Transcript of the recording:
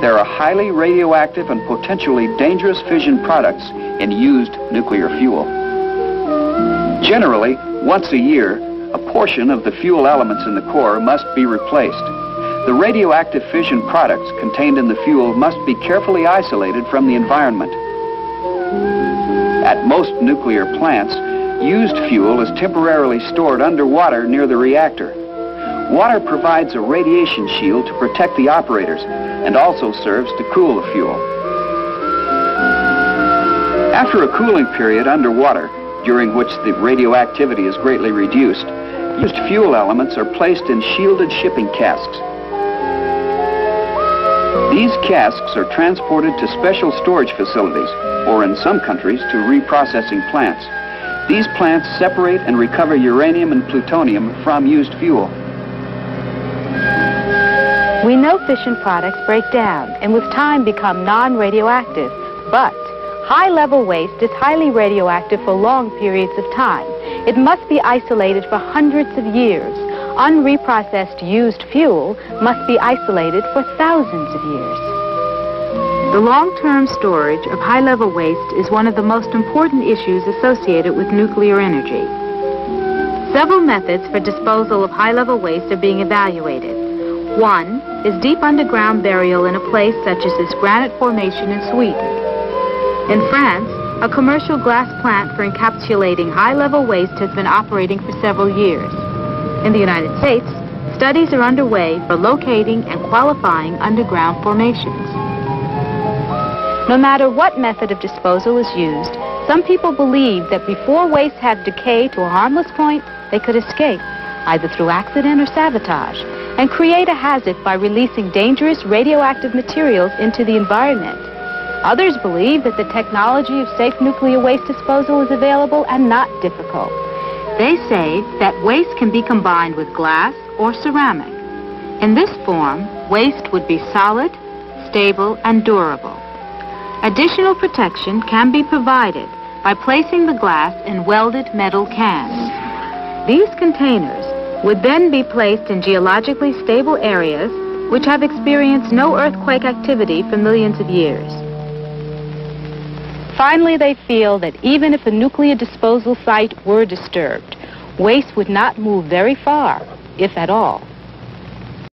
there are highly radioactive and potentially dangerous fission products in used nuclear fuel. Generally, once a year, a portion of the fuel elements in the core must be replaced. The radioactive fission products contained in the fuel must be carefully isolated from the environment. At most nuclear plants, used fuel is temporarily stored underwater near the reactor. Water provides a radiation shield to protect the operators and also serves to cool the fuel. After a cooling period underwater, during which the radioactivity is greatly reduced, used fuel elements are placed in shielded shipping casks. These casks are transported to special storage facilities, or in some countries, to reprocessing plants. These plants separate and recover uranium and plutonium from used fuel. We know fission products break down and with time become non-radioactive, but high-level waste is highly radioactive for long periods of time. It must be isolated for hundreds of years. Unreprocessed used fuel must be isolated for thousands of years. The long-term storage of high-level waste is one of the most important issues associated with nuclear energy. Several methods for disposal of high-level waste are being evaluated. One is deep underground burial in a place such as this granite formation in Sweden. In France, a commercial glass plant for encapsulating high-level waste has been operating for several years. In the United States, studies are underway for locating and qualifying underground formations. No matter what method of disposal is used, some people believe that before waste had decayed to a harmless point, they could escape, either through accident or sabotage, and create a hazard by releasing dangerous radioactive materials into the environment. Others believe that the technology of safe nuclear waste disposal is available and not difficult. They say that waste can be combined with glass or ceramic. In this form, waste would be solid, stable, and durable. Additional protection can be provided by placing the glass in welded metal cans. These containers would then be placed in geologically stable areas which have experienced no earthquake activity for millions of years. Finally, they feel that even if a nuclear disposal site were disturbed, waste would not move very far, if at all.